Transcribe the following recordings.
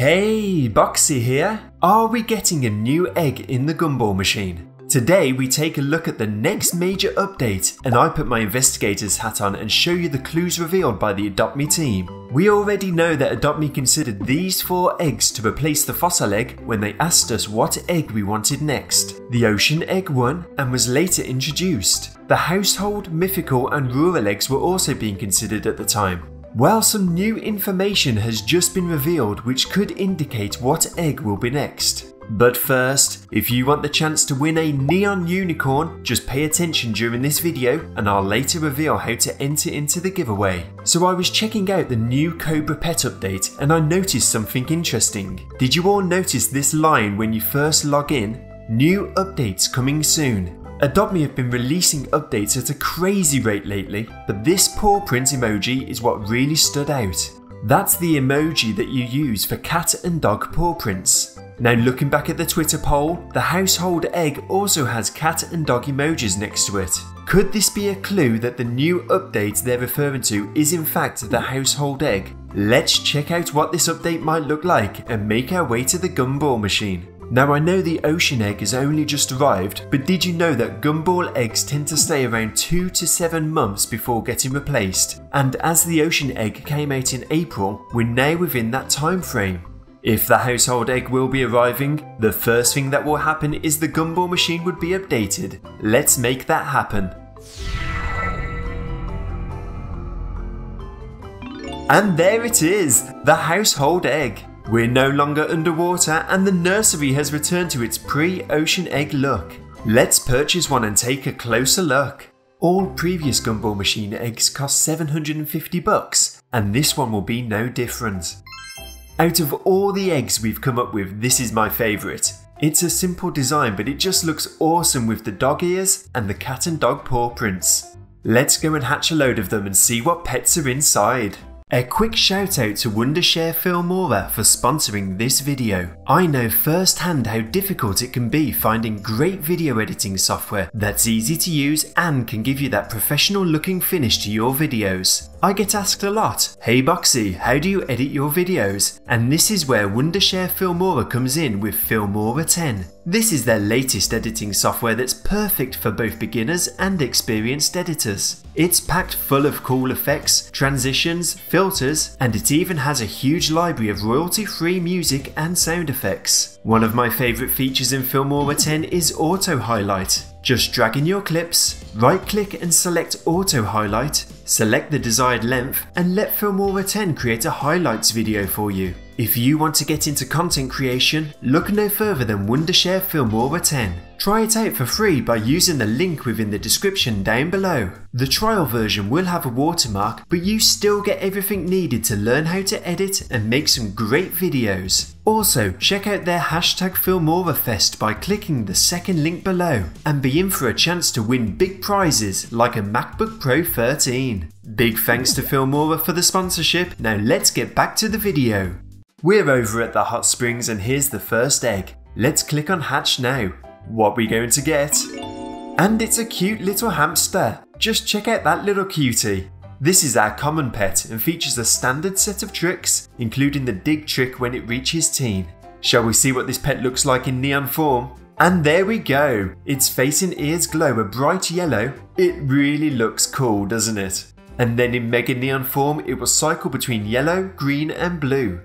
Hey, Boxy here. Are we getting a new egg in the gumball machine? Today we take a look at the next major update and I put my investigator's hat on and show you the clues revealed by the Adopt Me team. We already know that Adopt Me considered these four eggs to replace the fossil egg when they asked us what egg we wanted next. The ocean egg won and was later introduced. The household, mythical and rural eggs were also being considered at the time. Well, some new information has just been revealed which could indicate what egg will be next. But first, if you want the chance to win a neon unicorn, just pay attention during this video and I'll later reveal how to enter into the giveaway. So I was checking out the new Cobra Pet update and I noticed something interesting. Did you all notice this line when you first log in? New updates coming soon. Adopt Me have been releasing updates at a crazy rate lately, but this paw print emoji is what really stood out. That's the emoji that you use for cat and dog paw prints. Now looking back at the Twitter poll, the household egg also has cat and dog emojis next to it. Could this be a clue that the new update they're referring to is in fact the household egg? Let's check out what this update might look like and make our way to the gumball machine. Now I know the ocean egg has only just arrived, but did you know that gumball eggs tend to stay around 2 to 7 months before getting replaced? And as the ocean egg came out in April, we're now within that time frame. If the household egg will be arriving, the first thing that will happen is the gumball machine would be updated. Let's make that happen. And there it is, the household egg. We're no longer underwater and the nursery has returned to its pre-ocean egg look. Let's purchase one and take a closer look. All previous gumball machine eggs cost 750 bucks and this one will be no different. Out of all the eggs we've come up with, this is my favourite. It's a simple design, but it just looks awesome with the dog ears and the cat and dog paw prints. Let's go and hatch a load of them and see what pets are inside. A quick shout out to Wondershare Filmora for sponsoring this video. I know firsthand how difficult it can be finding great video editing software that's easy to use and can give you that professional looking finish to your videos. I get asked a lot, hey Boxy, how do you edit your videos? And this is where Wondershare Filmora comes in with Filmora 10. This is their latest editing software that's perfect for both beginners and experienced editors. It's packed full of cool effects, transitions, filters, and it even has a huge library of royalty free music and sound effects. One of my favourite features in Filmora 10 is Auto Highlight. Just drag in your clips, right click and select Auto Highlight, select the desired length, and let Filmora 10 create a highlights video for you. If you want to get into content creation, look no further than Wondershare Filmora 10. Try it out for free by using the link within the description down below. The trial version will have a watermark, but you still get everything needed to learn how to edit and make some great videos. Also, check out their hashtag FilmoraFest by clicking the second link below and be in for a chance to win big prizes like a MacBook Pro 13. Big thanks to Filmora for the sponsorship. Now let's get back to the video. We're over at the hot springs and here's the first egg. Let's click on hatch now. What we going to get? And it's a cute little hamster. Just check out that little cutie. This is our common pet and features a standard set of tricks, including the dig trick when it reaches teen. Shall we see what this pet looks like in neon form? And there we go! Its face and ears glow a bright yellow. It really looks cool, doesn't it? And then in mega neon form, it will cycle between yellow, green, and blue.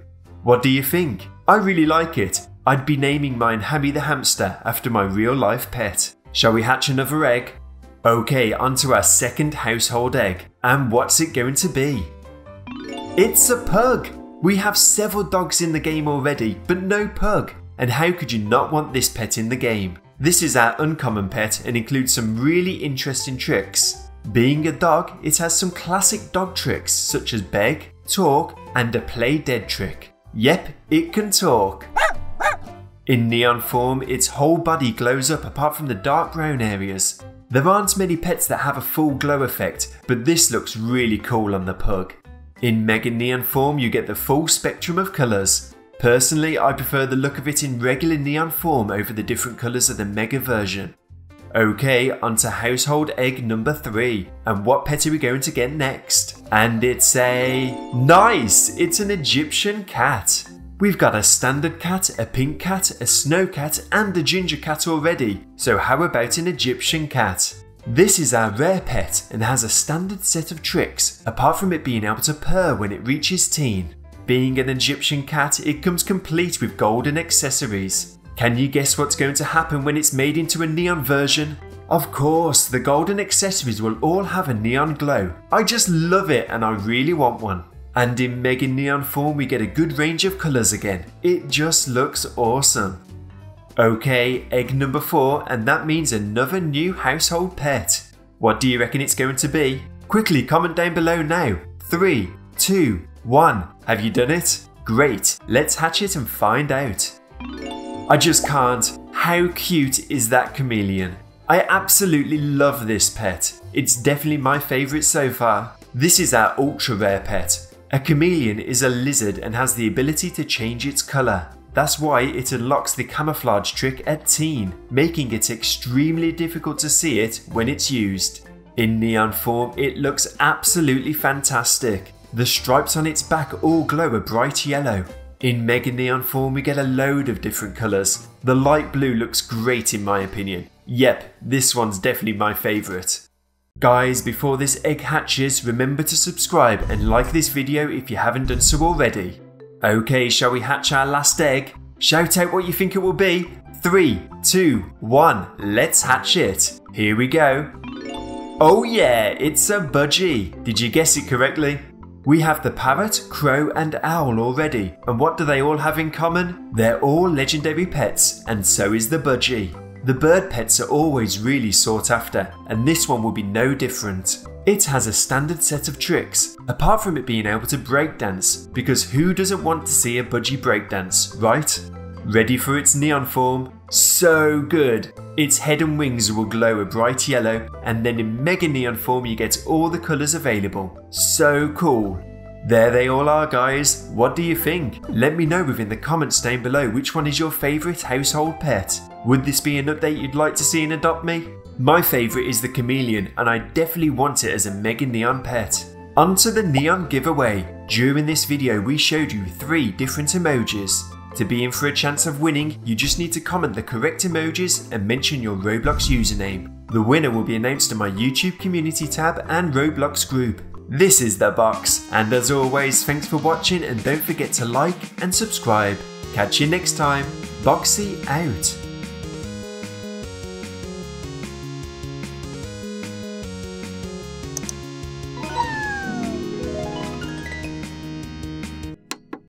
What do you think? I really like it. I'd be naming mine Hammy the Hamster after my real life pet. Shall we hatch another egg? Okay, onto our second household egg. And what's it going to be? It's a pug! We have several dogs in the game already, but no pug. And how could you not want this pet in the game? This is our uncommon pet and includes some really interesting tricks. Being a dog, it has some classic dog tricks such as beg, talk, and a play dead trick. Yep, it can talk. In neon form, its whole body glows up apart from the dark brown areas. There aren't many pets that have a full glow effect, but this looks really cool on the pug. In Mega Neon form, you get the full spectrum of colours. Personally, I prefer the look of it in regular neon form over the different colours of the Mega version. Okay, onto household egg number 3. And what pet are we going to get next? And it's a... Nice! It's an Egyptian cat. We've got a standard cat, a pink cat, a snow cat, and a ginger cat already, so how about an Egyptian cat? This is our rare pet and has a standard set of tricks, apart from it being able to purr when it reaches teen. Being an Egyptian cat, it comes complete with golden accessories. Can you guess what's going to happen when it's made into a neon version? Of course, the golden accessories will all have a neon glow. I just love it and I really want one. And in Mega Neon form we get a good range of colours again. It just looks awesome. Okay, egg number 4 and that means another new household pet. What do you reckon it's going to be? Quickly comment down below now. 3, 2, 1. Have you done it? Great, let's hatch it and find out. I just can't. How cute is that chameleon? I absolutely love this pet. It's definitely my favourite so far. This is our ultra rare pet. A chameleon is a lizard and has the ability to change its colour. That's why it unlocks the camouflage trick at teen, making it extremely difficult to see it when it's used. In neon form, it looks absolutely fantastic. The stripes on its back all glow a bright yellow. In Mega Neon form, we get a load of different colours. The light blue looks great in my opinion. Yep, this one's definitely my favourite. Guys, before this egg hatches, remember to subscribe and like this video if you haven't done so already. Okay, shall we hatch our last egg? Shout out what you think it will be. Three, two, one, let's hatch it. Here we go. Oh yeah, it's a budgie. Did you guess it correctly? We have the parrot, crow, and owl already, and what do they all have in common? They're all legendary pets, and so is the budgie. The bird pets are always really sought after, and this one will be no different. It has a standard set of tricks, apart from it being able to breakdance, because who doesn't want to see a budgie breakdance, right? Ready for its neon form? So good! Its head and wings will glow a bright yellow, and then in mega neon form you get all the colours available. So cool! There they all are guys, what do you think? Let me know within the comments down below which one is your favourite household pet. Would this be an update you'd like to see in Adopt Me? My favourite is the chameleon and I definitely want it as a Mega Neon pet. Onto the Neon giveaway. During this video we showed you 3 different emojis. To be in for a chance of winning, you just need to comment the correct emojis and mention your Roblox username. The winner will be announced in my YouTube community tab and Roblox group. This is The Box, and as always, thanks for watching and don't forget to like and subscribe. Catch you next time. Boxy out.